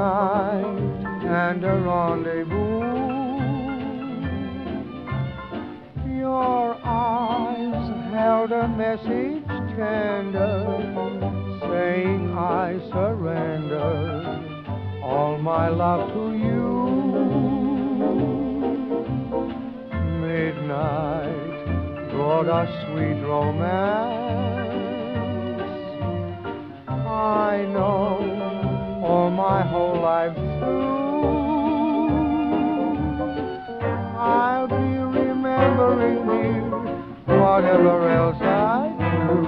and a rendezvous. Your eyes held a message tender, saying I surrender all my love to you. Midnight brought us sweet romance. I know all my whole life through. I'll be remembering you, whatever else I do.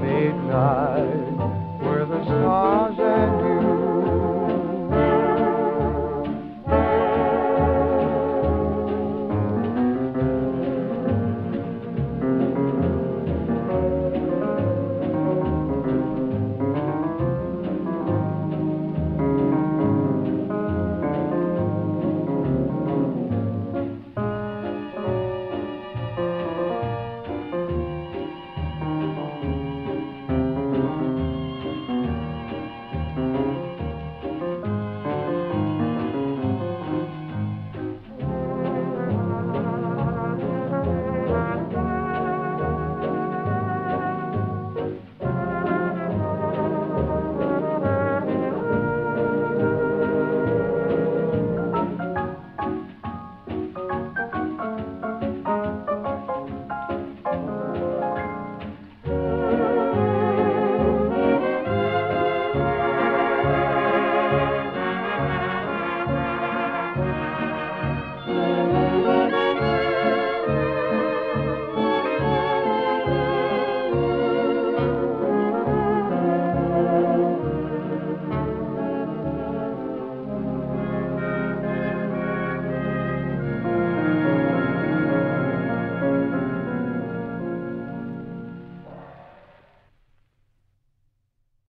Midnight